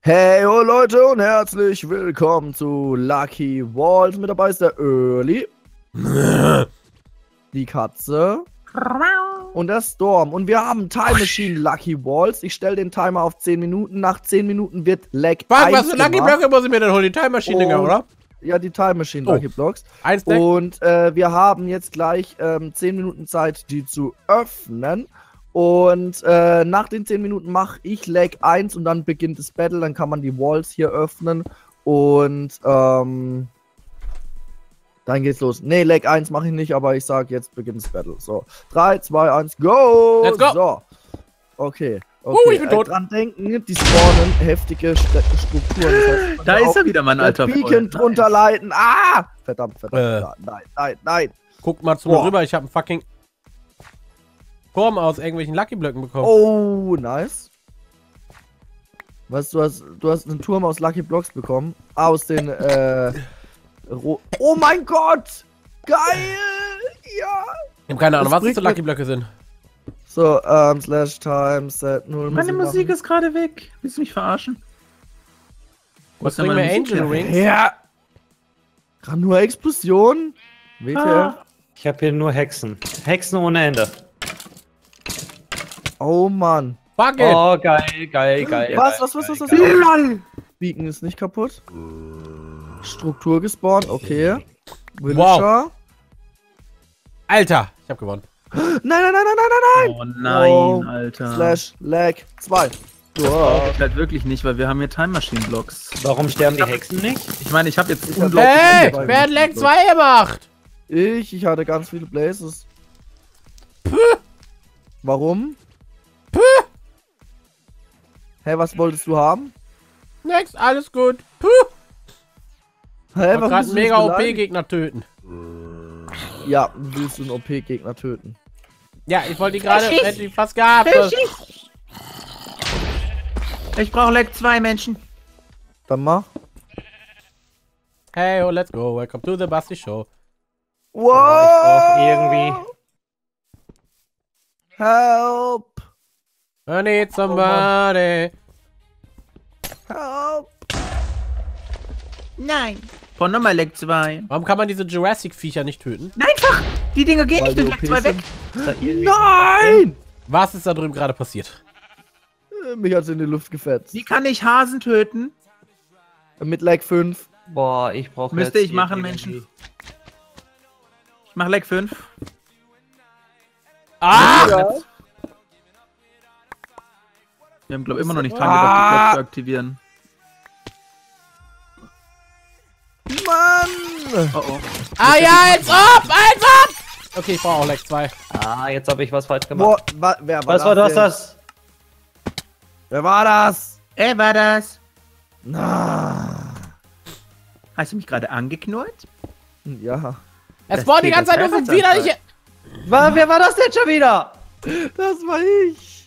Hey ho Leute und herzlich willkommen zu Lucky Walls. Mit dabei ist der Early, die Katze und der Storm. Und wir haben Time Machine Lucky Walls. Ich stelle den Timer auf 10 Minuten. Nach 10 Minuten wird Lag Was, 1 was für Lucky. Blöcke muss ich mir denn holen? Die Time Machine Dinger, Und- oder? Ja, die Time Machine Oh. Lucky Blocks. Eins Deck. Und äh, wir haben jetzt gleich ähm, 10 Minuten Zeit, die zu öffnen. Und äh, nach den 10 Minuten mache ich Leg 1 und dann beginnt das Battle. Dann kann man die Walls hier öffnen. Und ähm, dann geht's los. Ne, Leg 1 mache ich nicht, aber ich sage jetzt beginnt das Battle. So, 3, 2, 1, go! Let's go! So. Okay. Okay, Uh, ich bin äh, tot. dran denken, die spawnen heftige St Strukturen. Das heißt, Da ist er wieder, mein alter Beacon Freund. drunter leiten. Ah! Verdammt, verdammt. Äh. Nein, nein, nein. Guckt mal zu mir rüber, ich habe einen fucking Turm aus irgendwelchen Lucky Blöcken bekommen. Oh, nice. Was, du hast, du hast einen Turm aus Lucky Blocks bekommen. Aus den, äh, Ro Oh mein Gott! Geil! Ja! Ich habe keine Ahnung, das was bringt Lucky Blöcke sind. So, ähm, slash time, set 0. Meine Musik ist gerade weg. Willst du mich verarschen? Was ist denn bringen mir Angel? Rings? Ja! Kann nur Explosion? WTF? Ah. Ich habe hier nur Hexen. Hexen ohne Ende. Oh Mann. Fuck it! Oh, geil, geil, geil. Was, was, was, was, was? LOL! Beacon ist nicht kaputt. Struktur gespawnt, okay. Villager. Alter, ich habe gewonnen. Nein, nein, nein, nein, nein, nein, Oh nein, Oh, Alter. Slash Lag 2. Ich halt wirklich nicht, weil wir haben hier Time Machine Blocks. Warum sterben die Hexen nicht? Ich meine, ich habe jetzt Ich hab- unglaublich. Hey, wer hat. Lag 2 gemacht? Ich, ich hatte ganz viele Blazes. Warum? Hä, was wolltest du haben? Nix, alles gut. Puh, Hä, gerade bist du mega? OP-Gegner töten. Ja, willst du einen OP-Gegner töten? Ja, ich wollte die gerade, hätte die fast gehabt. Ich brauche Leg 2 Menschen. Dann mach. Hey, oh, let's go. Welcome to the Basti Show. Wow! brauch irgendwie- Help! I need somebody. Help! Nein. Von nochmal Leg 2. Warum kann man diese Jurassic-Viecher nicht töten? Einfach! Die Dinger gehen Weil nicht durch Leg 2 OP weg. sind. Nein! Was ist da drüben gerade passiert? Äh, Mich hat's in die Luft gefetzt. Wie kann ich Hasen töten? Mit Lag 5. Boah, ich brauche Müsste ich machen, Menschen. Ich mach Leg 5. Ah! Ja. Wir haben, glaube ich, immer noch nicht dran Ah. gedacht, die Blöcke zu aktivieren. Mann! Oh oh. Ah ja, als ob! Als ob! Okay, ich brauche auch Lag 2. Ah, jetzt habe ich was falsch gemacht. Boah, wa wer war was das? war das, denn? das? Wer war das? Ey, war das? Na. Hast du mich gerade angeknurrt? Ja. Es spawnt die ganze Zeit nur Herzensanfall. widerliche. Wer war das denn schon wieder? Das war ich.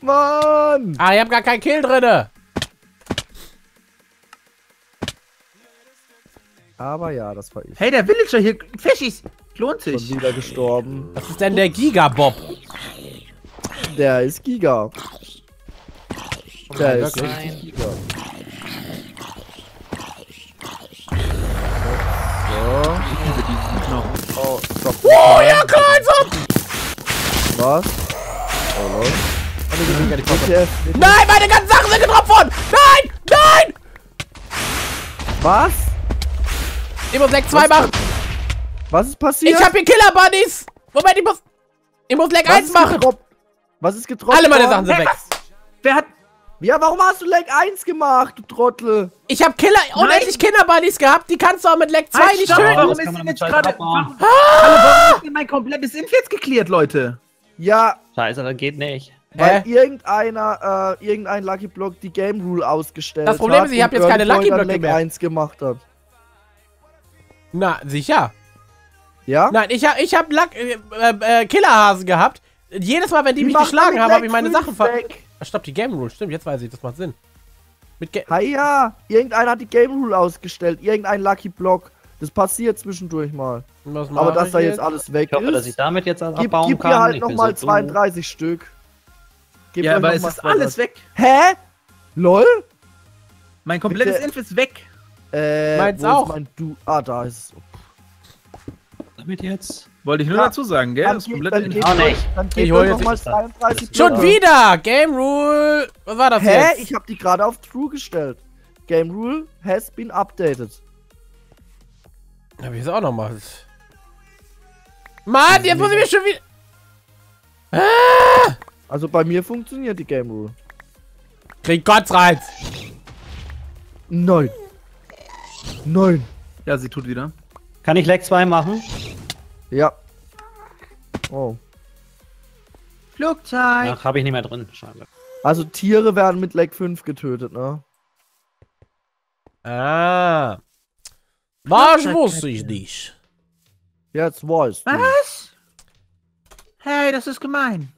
Mann! Ah, ich hab gar keinen Kill drinne. Aber ja, das war ich. Hey, der Villager hier, Fischis, lohnt Schon sich. wieder gestorben. Was ist denn der Gigabob? Der ist Giga. Der ist richtig Giga. Ich liebe diesen Knochen. So. Oh, stopp. Oh ja, ob! Was? Oh, lol. Nein, meine ganzen Sachen sind getropft worden! Nein! Nein! Was? Ich muss Lag 2 machen! Was ist passiert? Ich hab hier Killer Buddies! Moment, ich muss. Ich muss Lag Was 1 ist machen! gedroppt? Was ist gedroppt? Alle meine? Sachen sind weg! Wer hat. Ja, warum hast du Lag 1 gemacht, du Trottel? Ich hab Killer, unendlich Killer Buddies gehabt, die kannst du auch mit Lag 2 Halt, nicht töten! Warum Das ist denn mit jetzt gerade. Warum, ist denn mein komplettes Inf jetzt geklärt, Leute? Ja, Scheiße, das geht nicht. Weil Hä? irgendeiner, äh, irgendein Lucky Block die Game Rule ausgestellt Das Problem hat ist, ich hab und jetzt keine Lucky Blöcke Lag mehr. 1 gemacht hat. Na, sicher. Ja? Nein, ich hab, ich hab Lack, äh, äh, Killerhasen gehabt. Jedes Mal, wenn die, mich macht geschlagen haben, habe ich meine 5 Sachen ver... weg. Stopp, die Game Rule, stimmt, jetzt weiß ich, das macht Sinn. Mit Ga Ha ja, irgendeiner hat die Game Rule ausgestellt, irgendein Lucky Block. Das passiert zwischendurch mal. Was Aber dass ich da jetzt alles weg Ich hoffe, dass ich ist, damit jetzt gib, abbauen gib kann. mir halt nochmal so 32 Stück. Gib Ja, mir aber es mal ist alles 32. weg. Hä? LOL? Mein komplettes Bitte. Inf ist weg. Äh, Meins ist auch. Mein du ah, da ist es. Damit jetzt? Wollte ich nur Ja. dazu sagen, gell? Dann Das komplette Inf. Auch nicht. Dann Ich geht hol durch jetzt nochmal nicht das. 33 Schon wieder! Game Rule! Was war das Hä? jetzt? Ich habe die gerade auf True gestellt. Game Rule has been updated. Hab ich jetzt auch noch mal. Mann, jetzt muss ich mich schon wieder. Also bei mir funktioniert die Game Rule. Krieg Kotzreiz! Nein. Nein. Ja, sie tut wieder. Kann ich Leg 2 machen? Ja. Oh. Flugzeug. Ach, habe ich nicht mehr drin. Schade. Also Tiere werden mit Leg 5 getötet, ne? Ah. Was wusste ich nicht? Jetzt weißt du. Was? Hey, das ist gemein.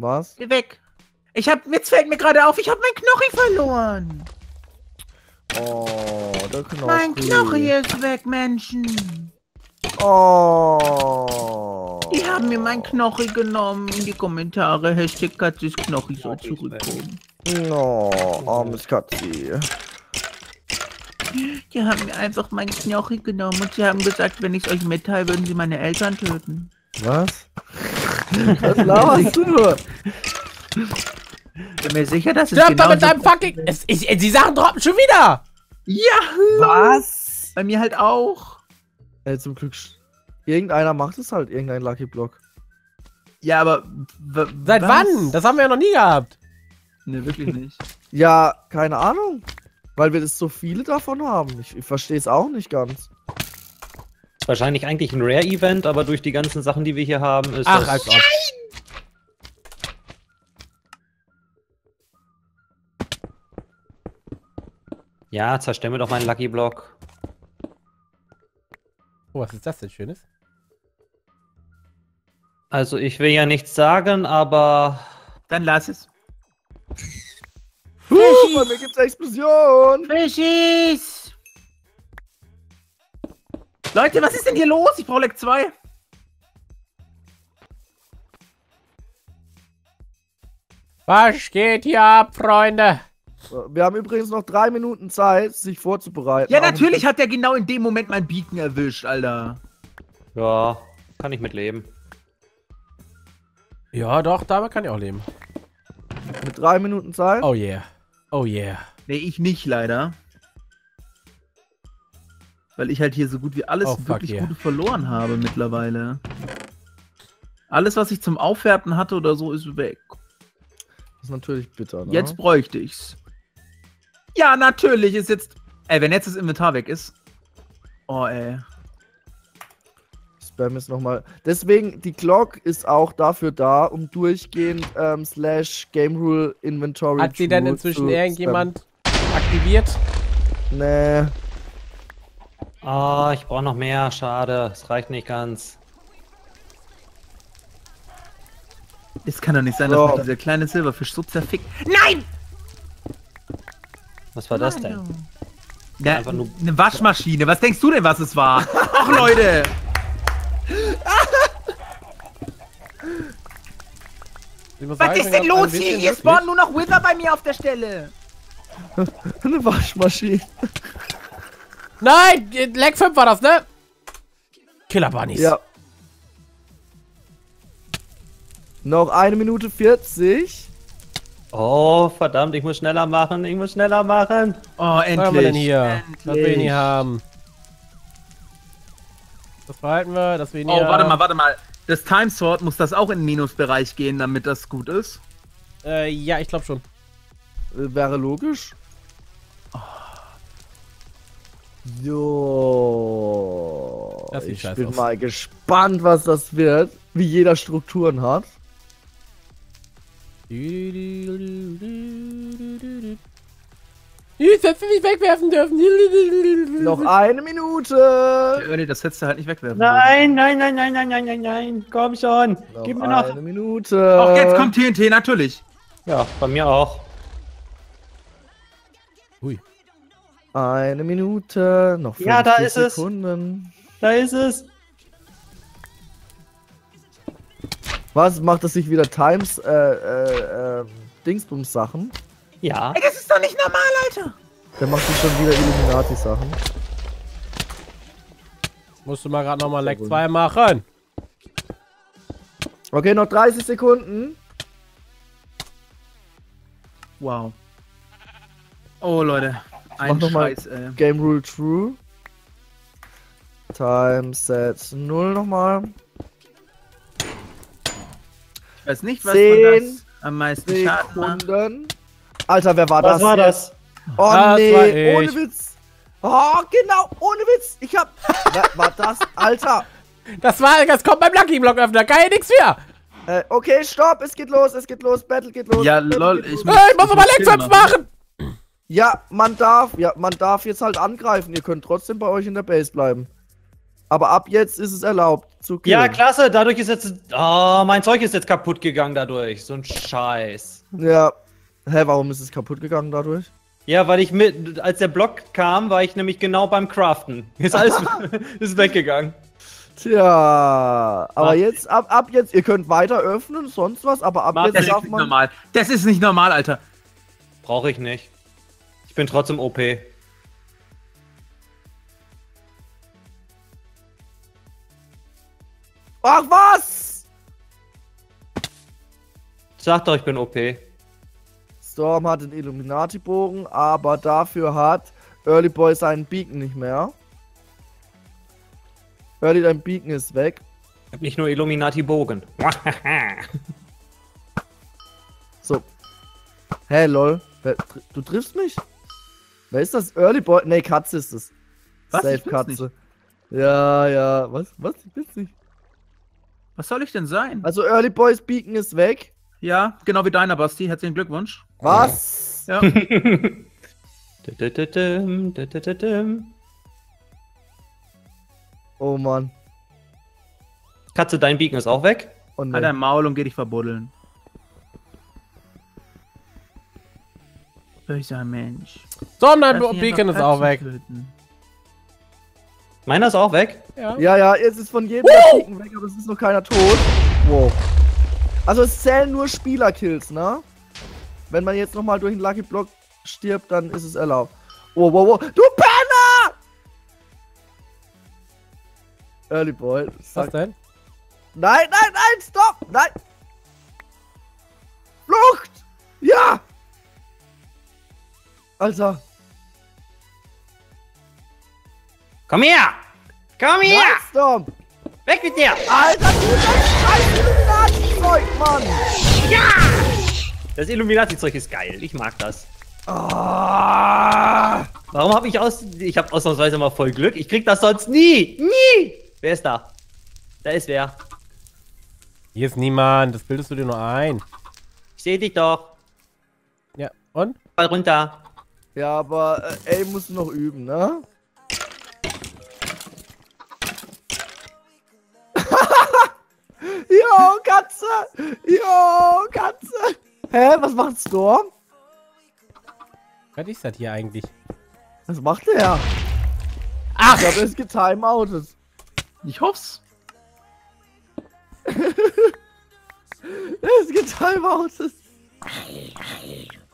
Was? Geh weg. Ich hab, jetzt fällt mir gerade auf, ich hab mein Knochi verloren. Oh, der Knochi. Mein Knochi ist weg, Menschen. Oh. Die haben mir mein Knochi genommen in die Kommentare. Hashtag Katzes Knochi soll zurückkommen. Oh, armes Katzi. Die haben mir einfach mein Knochi genommen und sie haben gesagt, wenn ich es euch mitteile, würden sie meine Eltern töten. Was? Was laberst du nur? Bin mir sicher, dass es Stirb doch mit deinem fucking. Es, ich, die Sachen droppen schon wieder! Yahoo! Was? Bei mir halt auch. Ey, zum Glück. sch- Irgendeiner macht es halt, irgendein Lucky Block. Ja, aber. Seit was? wann? Das haben wir ja noch nie gehabt. Ne, wirklich nicht. Ja, keine Ahnung. Weil wir das so viele davon haben. Ich, ich verstehe es auch nicht ganz. Wahrscheinlich eigentlich ein Rare-Event, aber durch die ganzen Sachen, die wir hier haben, ist Ach, das... als ob. Ja, zerstör mir doch meinen Lucky Block. Oh, was ist das denn Schönes? Also ich will ja nichts sagen, aber... Dann lass es. Huh, bei mir gibt's Explosion. Fischies! Leute, was ist denn hier los? Ich brauche Leck 2. Was geht hier ab, Freunde? Wir haben übrigens noch drei Minuten Zeit, sich vorzubereiten. Ja, natürlich hat der genau in dem Moment mein Beacon erwischt, Alter. Ja, kann ich mitleben. Ja, doch, damit kann ich auch leben. Mit drei Minuten Zeit. Oh yeah. Oh yeah. Nee, ich nicht leider. Weil ich halt hier so gut wie alles Oh, wirklich yeah. Gute verloren habe mittlerweile. Alles, was ich zum Aufwerten hatte oder so, ist weg. Das ist natürlich bitter, ne? Jetzt bräuchte ich's. Ja, natürlich ist jetzt. Ey, wenn jetzt das Inventar weg ist. Oh, ey. Spam ist nochmal. Deswegen, die Clock ist auch dafür da, um durchgehend ähm, slash Game Rule Inventory Hat sie denn inzwischen irgendjemand aktiviert? Nee. Ah, ich brauche noch mehr. Schade, es reicht nicht ganz. Es kann doch nicht sein, So. dass mich dieser kleine Silberfisch so zerfickt. Nein! Was war das denn? Na, Einfach nur- eine Waschmaschine. Was denkst du denn, was es war? Ach, Leute! Was sagen, ist denn los hier? Hier spawnen nur noch Wither bei mir auf der Stelle. Eine Waschmaschine. Nein! Leg 5 war das, ne? Killer Bunnies. Ja. Noch eine Minute 40. Oh, verdammt, ich muss schneller machen. Ich muss schneller machen. Oh, Was endlich. haben wir denn hier? Das will ich Endlich. nicht haben. Das behalten wir, das will ich nicht Oh, warte mal, warte mal. Das Time Sword muss das auch in den Minusbereich gehen, damit das gut ist. Äh, ja, ich glaube schon. Äh, Wäre logisch. So. Das sieht ich bin aus. mal gespannt, was das wird. Wie jeder Strukturen hat. Ich hätte nicht wegwerfen dürfen. Noch eine Minute. Early, das hättest du halt nicht wegwerfen. Nein, nein, nein, nein, nein, nein, nein, nein. Komm schon. Noch Gib mir noch. eine Minute. Auch jetzt kommt TNT, natürlich. Ja, bei mir auch. Hui. Eine Minute. Noch 50 Ja, da ist es. Sekunden. Da ist es. Was? Macht das sich wieder Times, äh, äh, äh, Dingsbums-Sachen? Ja. Ey, das ist doch nicht normal, Alter. Der macht sich schon wieder Illuminati-Sachen. Musst du mal gerade nochmal Leck 2 machen. Okay, noch 30 Sekunden. Wow. Oh, Leute. Ein noch mal- Scheiß, ey. Game Rule True. Time Set 0 nochmal. Ich weiß nicht, was Zehn von das am meisten Schaden macht. Sekunden. Alter, wer war Was das? war jetzt? das? Oh Das nee, war ohne Witz. Oh, genau, ohne Witz. Ich hab. Wer war das? Alter. Das war, das kommt beim Lucky Block Öffner. Kann ja nichts mehr. Äh, okay, stopp, es geht los, es geht los, Battle geht los. Ja, Battle lol, ich los. Hey, ich muss ich nochmal muss Leck Kill 5 machen. Ja, man darf, ja, man darf jetzt halt angreifen. Ihr könnt trotzdem bei euch in der Base bleiben. Aber ab jetzt ist es erlaubt zu killen. Ja, klasse. Dadurch ist jetzt. Oh, mein Zeug ist jetzt kaputt gegangen dadurch. So ein Scheiß. Ja. Hä, warum ist es kaputt gegangen dadurch? Ja, weil ich mit. Als der Block kam, war ich nämlich genau beim Craften. Ist alles ist weggegangen. Tja, aber Mach- jetzt, ab, ab jetzt, ihr könnt weiter öffnen, sonst was, aber ab Mach jetzt Das ist darf nicht man. normal. Das ist nicht normal, Alter. Brauche ich nicht. Ich bin trotzdem OP. Ach was! Sag doch, ich bin OP. Storm hat den Illuminati-Bogen, aber dafür hat Early Boy seinen Beacon nicht mehr. Early, dein Beacon ist weg. Ich hab nicht nur Illuminati-Bogen. So. Hä, lol. Du triffst mich? Wer ist das? Early Boy? Nee, Katze ist es. Was? Safe Ich bin's Katze. Ja, ja. Was? Was? Ich bin's nicht. Was soll ich denn sein? Also Early Boys Beacon ist weg. Ja, genau wie deiner, Basti. Herzlichen Glückwunsch. Was? Ja. Oh Mann. Katze, dein Beacon ist auch weg. Oh Halt nee. dein Maul und geh dich verbuddeln. Böser Mensch. Storm, dein Lass mich Beacon einfach ist auch weg. töten. Meiner ist auch weg. Ja. Ja, ja, jetzt ist von jedem der Beacon weg, aber es ist noch keiner tot. Wow. Also es zählen nur Spielerkills, ne? Wenn man jetzt nochmal durch den Lucky Block stirbt, dann ist es erlaubt. Oh, wow, wow. Du Penner! Early Boy. Was Sag, denn? nein, nein, nein, stopp! Nein! Flucht! Ja! Alter. Komm her! Komm her! Nein, Storm! Weg mit dir! Alter, du das scheiß Illuminati-Zeug, Mann! Das Illuminati-Zeug ist geil. Ich mag das. Ah! Warum habe ich aus. Ich habe ausnahmsweise mal voll Glück. Ich krieg das sonst nie! Nie! Wer ist da? Da ist wer. Hier ist niemand. Das bildest du dir nur ein. Ich sehe dich doch. Ja. Und? Fall runter. Ja, aber äh, ey, musst du noch üben, ne? jo, Katze! Jo, Katze! Hä, was macht Storm? Was ist das hier eigentlich? Was macht der? Ach! Ich glaube, er ist getimeoutet. Ich hoff's. Er ist getimeoutet.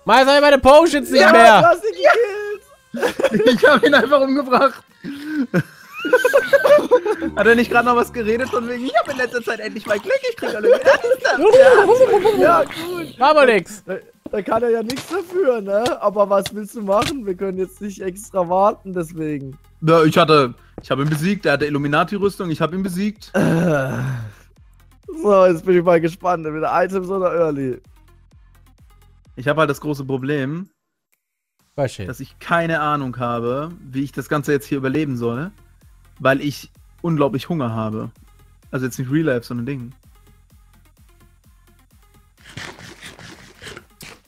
Mal sei meine Potions nicht Ja, du mehr. hast ihn gekillt. Ich habe ihn einfach umgebracht. Hat er nicht gerade noch was geredet von wegen, ich habe in letzter Zeit endlich mal Glück, ich krieg alle wieder. Ja, gut. Aber nix. Da, da kann er ja nichts dafür, ne? Aber was willst du machen? Wir können jetzt nicht extra warten, deswegen. Ja, ich hatte, ich habe ihn besiegt, er hatte Illuminati-Rüstung, ich habe ihn besiegt. So, jetzt bin ich mal gespannt. Entweder Items oder Early. Ich habe halt das große Problem, dass ich keine Ahnung habe, wie ich das Ganze jetzt hier überleben soll, weil ich unglaublich Hunger habe. Also jetzt nicht Real Life, sondern Ding.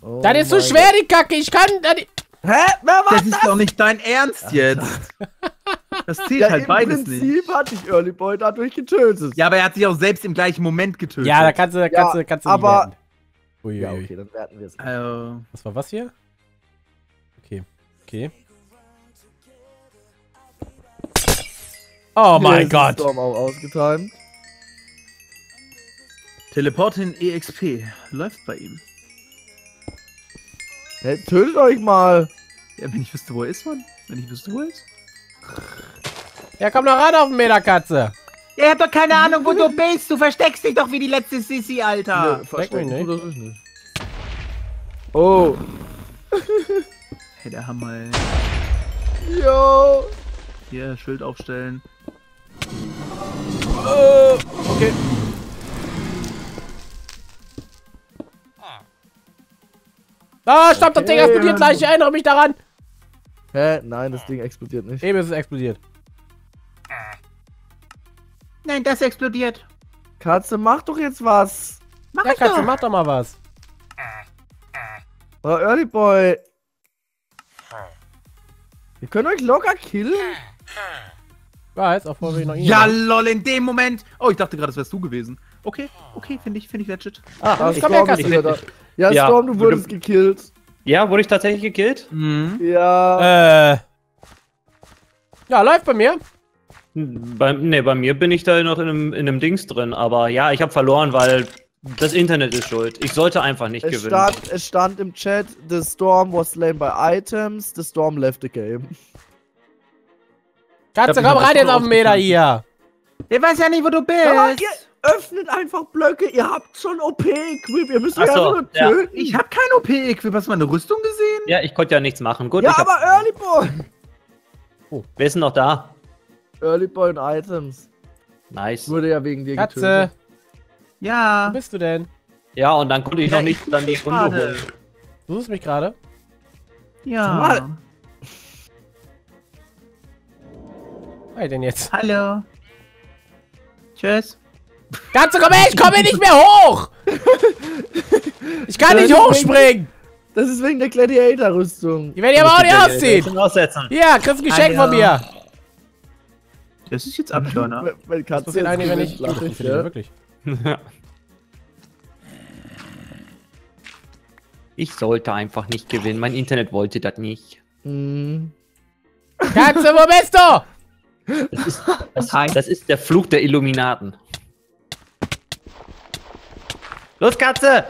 Oh Das ist so schwer, die Kacke. Ich kann. da Gott. Hä? Wer war Das ist doch nicht dein Ernst jetzt. Das zählt Ja, halt im beides Prinzip nicht. hat dich Early Boy dadurch getötet. Ja, aber er hat sich auch selbst im gleichen Moment getötet. Ja, da kannst du, kannst du, kannst du aber-. Uiuiui. Ja, okay, dann werten wir es. Also, Was war was hier? Okay. Okay. Oh mein Gott. Storm auch ausgetimt. Teleportin EXP läuft bei ihm. Hey, tötet euch mal. Ja, wenn ich wüsste, wo er ist, Mann. Wenn ich wüsste, wo er ist. Ja, komm doch ran auf den Meterkatze. Ihr habt doch keine Ahnung, wo du bist. Du versteckst dich doch wie die letzte Sissy, Alter. Nö, verstecken mich nicht. Oh. Hey, der Hammer, ey. Yo. Hier, Schild aufstellen. Äh, okay. Ah, stopp, das Ding Okay. explodiert gleich. Ich erinnere mich daran. Hä? Nein, das Ding explodiert nicht. Eben ist es explodiert. Nein, das explodiert. Katze, mach doch jetzt was. Mach Ja, ich Katze, doch. mach doch mal was. Oh, Early Boy. Wir können euch locker killen. Weiß, auch vorher will ich noch ihn. Ja, lol, in dem Moment. Oh, ich dachte gerade, das wärst du gewesen. Okay, okay, finde ich, finde ich legit. Ah, Ah, ich Storm ist Katze. wieder da. Ja, Ja, Storm, du wurdest gekillt. ja, wurde ich tatsächlich gekillt? Mhm. Ja. Äh. Ja, läuft bei mir. Bei, ne, bei mir bin ich da noch in einem, in einem Dings drin, aber ja, ich habe verloren, weil das Internet ist schuld. Ich sollte einfach nicht Es gewinnen. stand, es stand im Chat, the storm was slain by items, the storm left the game. Katze, Ich komm hab rein jetzt auf den Meter hier. Der weiß ja nicht, wo du bist. Aber ihr öffnet einfach Blöcke, ihr habt schon OP-Equip, ihr müsst so, einfach nur ja. töten. Ich habe kein OP-Equip. Hast du meine Rüstung gesehen? Ja, ich konnte ja nichts machen. Gut, ja, ich hab, aber Early Boy. wer ist denn noch da? Early Boy und Items. Nice. Wurde ja wegen dir Katze, getötet. wo Ja. bist du denn? Ja, und dann konnte ich Ja, noch nicht dann die Runde holen. Du suchst mich gerade. Ja. Mal. Was denn jetzt? Hallo. Tschüss. Katze, komm her, ich komme hier nicht mehr hoch! Ich kann Ja, nicht hochspringen! Das ist wegen der Gladiator-Rüstung. Die werde ich aber auch nicht ausziehen! Hier, kriegst ein Geschenk von Hallo. mir! Das ist jetzt Wenn Das Katze jetzt eigentlich, wenn ich... lach Das ich, passiert ja. wirklich. Ich sollte einfach nicht gewinnen. Mein Internet wollte das nicht. Mhm. Katze, wo bist du? Das ist, das, das ist der Fluch der Illuminaten. Los, Katze!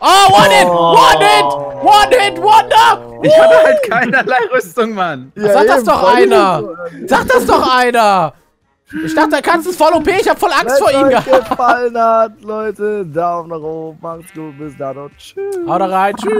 Oh, one hit! One hit! One hit, wonder! Ich hatte halt keinerlei Rüstung, Mann. Sag das doch einer. Sag das doch einer! Ich dachte, der Katze ist voll OP, ich hab voll Angst vor ihm Wenn euch gehabt. gefallen hat, Leute, Daumen nach oben, macht's gut, bis dann und tschüss. Haut rein, tschüss!